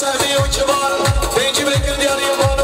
سهمی و کبار بینجی بکر دیاری بانو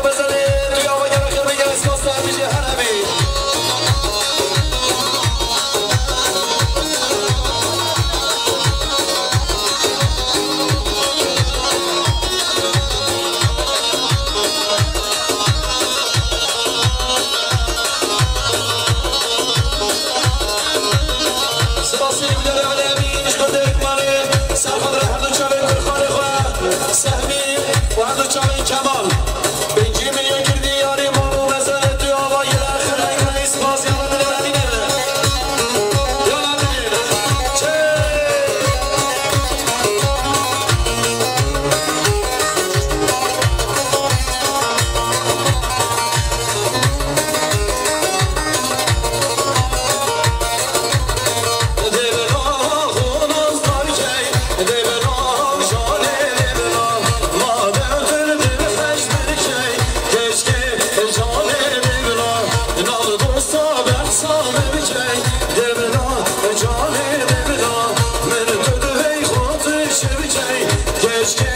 Seveceğim. Keşke